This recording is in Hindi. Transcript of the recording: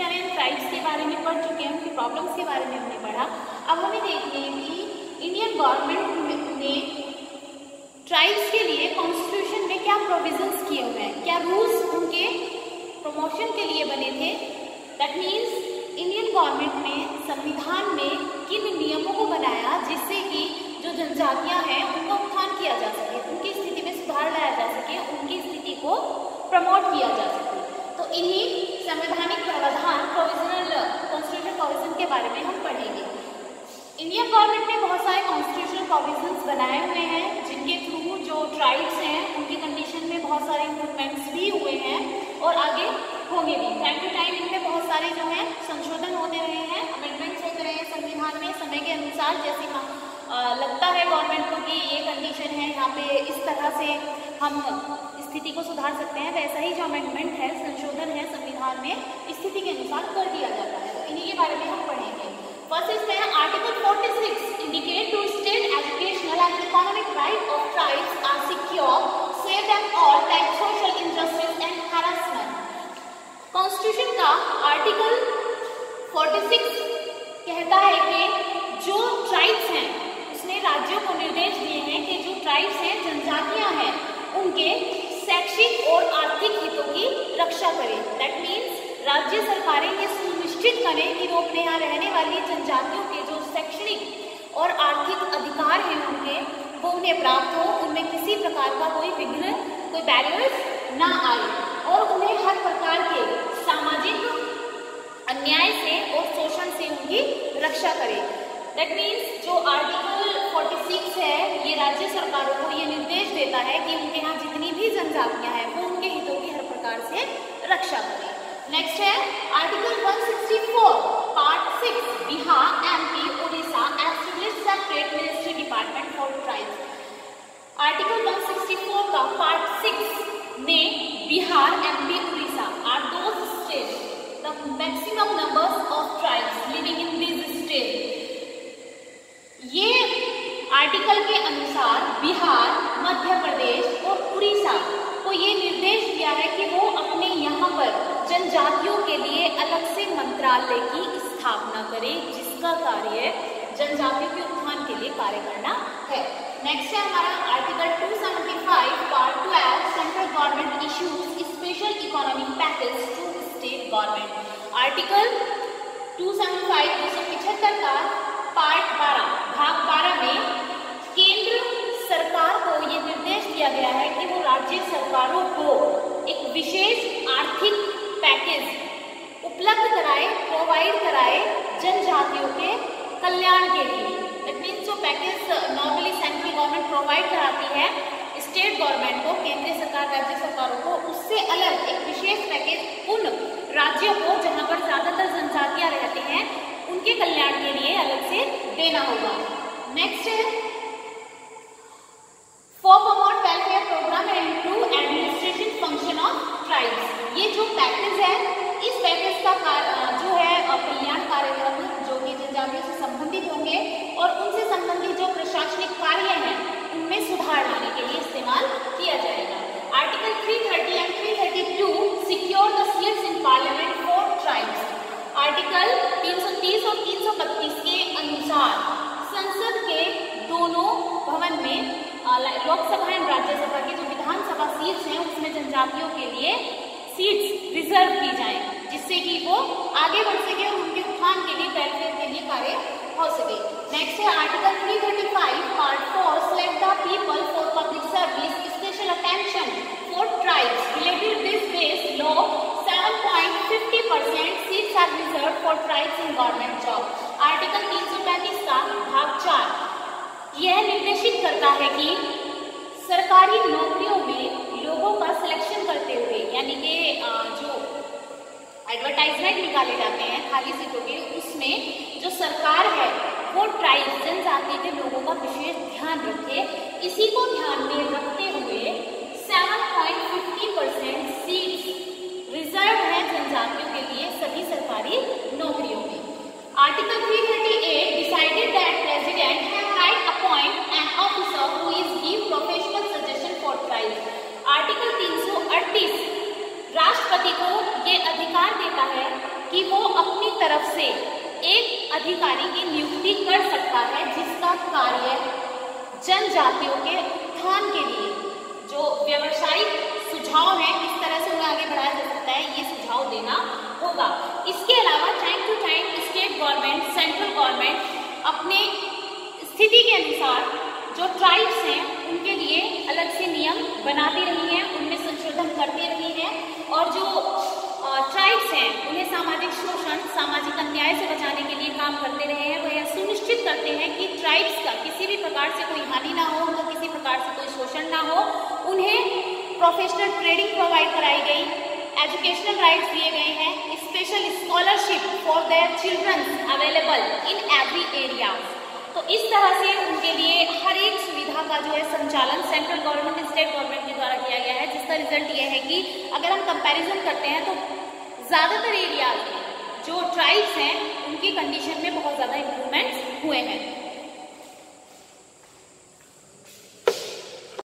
करें ट्राइब्स के बारे में पढ़ चुके हैं, उनकी प्रॉब्लम्स के बारे में हमने पढ़ा। अब हमें देखते हैं कि इंडियन गवर्नमेंट ने ट्राइब्स के लिए कॉन्स्टिट्यूशन में क्या प्रोविजंस किए हुए हैं, क्या रूल्स उनके प्रमोशन के लिए बने थे। दैट मीन्स इंडियन गवर्नमेंट ने संविधान में किन नियमों को बनाया जिससे कि जो जनजातियाँ हैं, उनका उत्थान किया जा सके, उनकी स्थिति में सुधार लाया जा सके, उनकी स्थिति को प्रमोट किया जा सके। तो इन्हीं संवैधानिक प्रावधान प्रोविजनल कॉन्स्टिट्यूशन प्रोविज़न के बारे में हम पढ़ेंगे। इंडियन गवर्नमेंट ने बहुत सारे कॉन्स्टिट्यूशनल प्रोविजंस बनाए हुए हैं, जिनके थ्रू जो ट्राइब्स हैं, उनकी कंडीशन में बहुत सारे इम्प्रूवमेंट्स भी हुए हैं और आगे होंगे भी। टाइम टू टाइम इनमें बहुत सारे जो हैं, संशोधन होते रहे हैं अमेंडमेंट्स होते रहे हैं संविधान में समय के अनुसार, जैसे लगता है गवर्नमेंट को कि ये कंडीशन है, यहाँ पे इस तरह से हम स्थिति को सुधार सकते हैं, वैसा ही जो अमेंडमेंट है, संशोधन है संविधान में, स्थिति के अनुसार कर दिया जाता है। बारे में हम पढ़ेंगे। फ़र्स्ट इसमें है article 46 indicate to state educational and economic right of tribes are secure save them all like social injustice and harassment constitution का आर्टिकल 46 कहता है कि जो ट्राइब्स हैं, उसने राज्यों को निर्देश दिए हैं कि जो ट्राइब्स हैं, जनजातियाँ हैं, उनके शैक्षिक और आर्थिक हितों की रक्षा करें। दैट मीन्स राज्य सरकारें ये सुनिश्चित करें कि वो अपने यहाँ रहने वाली जनजातियों के जो शैक्षणिक और आर्थिक अधिकार हैं उनके, वो उन्हें प्राप्त हो, उनमें किसी प्रकार का कोई विघ्न, कोई बैरियर्स ना आए और उन्हें हर प्रकार के सामाजिक अन्याय से और शोषण से उनकी रक्षा करे। दैट मीन्स जो आर्टिकल 46 है, ये राज्य सरकारों को ये निर्देश देता है कि उनके यहाँ जितनी भी जनजातियाँ हैं, वो उनके हितों की हर प्रकार से रक्षा करें। नेक्स्ट है article 164 part 6 Bihar MP Orissa establish separate ministry department for tribes article 164 का पार्ट 6 में Bihar MP Orissa are those states the maximum numbers of tribes living in this state ये आर्टिकल के अनुसार बिहार मध्य प्रदेश और उड़ीसा को ये निर्देश दिया है कि वो अपने यहाँ पर जनजातियों के लिए अलग से मंत्रालय की स्थापना करें, जिसका कार्य जनजातियों के उत्थान के लिए कार्य करना है। नेक्स्ट है हमारा article 275 part 12 central government issues special economic package to state government article 275 दो सौ पिछहत्तर का पार्ट 12 भाग 12 में केंद्र सरकार को ये निर्देश दिया गया है कि वो राज्य सरकारों को एक विशेष आर्थिक पैकेज उपलब्ध कराए प्रोवाइड कराए जनजातियों के कल्याण के लिए। दैट मीन्स जो package normally central government provide कराती है स्टेट गवर्नमेंट को, केंद्रीय सरकार, राज्य सरकारों को, उससे अलग एक विशेष पैकेज उन राज्यों को जहाँ पर ज़्यादातर जनजातियाँ रहती हैं, उनके कल्याण के लिए अलग से देना होगा। नेक्स्ट है for promote welfare program and improve administration function of tribes ये जो पैकेज है इस पैकेज का जो है कल्याण कार्यक्रम जो कि जनजातियों से संबंधित होंगे और उनसे संबंधित जो प्रशासनिक कार्य हैं उनमें सुधार लाने के लिए इस्तेमाल किया जाएगा article 330 and 332 secure the seats in parliament for tribes article 330 और 332 के अनुसार संसद के दोनों भवन में लोकसभा एंड राज्यसभा की जो विधानसभा सीट्स हैं, उसमें जनजातियों के लिए सीट्स रिज़र्व की जाए, जिससे कि वो आगे बढ़ सके और उनके उत्थान के लिए वेलफेयर के लिए कार्य हो सके। नेक्स्ट है article 335 part 4 select the people for public service special attention for tribes related this base law 7.50 percent seats are reserve for tribes in government job यह निर्देशित करता है कि सरकारी नौकरियों में लोगों का सिलेक्शन करते हुए, यानी कि जो एडवर्टाइजमेंट निकाले जाते हैं खाली सीटों के, उसमें जो सरकार है, वो ट्राइब जनजाति के लोगों का विशेष ध्यान रखे। इसी को ध्यान में रखते हुए 7.50 परसेंट सीट्स रिज़र्व है जनजातियों के लिए सभी सरकारी नौकरियों में। Article 338 decided that president have right appoint an officer who is give professional suggestion for tribe 338 राष्ट्रपति को ये अधिकार देता है कि वो अधिकारी की नियुक्ति कर सकता है जिसका कार्य जनजातियों के उत्थान के लिए। जो व्यवसायिक सुझाव है किस तरह से उन्हें आगे बढ़ाया जा सकता है, ये सुझाव देना होगा। इसके अलावा time to time state government central government अपने स्थिति के अनुसार जो ट्राइब्स हैं, उनके लिए अलग से नियम बनाती रही हैं, उनमें संशोधन करती रही हैं और जो ट्राइब्स हैं, उन्हें सामाजिक शोषण, सामाजिक अन्याय से बचाने के लिए काम करते रहे हैं वह यह सुनिश्चित करते हैं कि ट्राइब्स का किसी भी प्रकार से कोई हानि ना हो, उनका किसी प्रकार से कोई शोषण ना हो। उन्हें प्रोफेशनल ट्रेनिंग प्रोवाइड कराई गई एजुकेशनल राइट्स दिए गए हैं special scholarship for their childrens available in every area तो इस तरह से उनके लिए हर एक सुविधा का जो है संचालन सेंट्रल गवर्नमेंट स्टेट गवर्नमेंट के द्वारा किया गया है, जिसका रिज़ल्ट ये है कि अगर हम कंपैरिजन करते हैं तो ज़्यादातर एरियाज़ में जो ट्राइब्स हैं उनकी कंडीशन में बहुत ज़्यादा इम्प्रूवमेंट्स हुए हैं।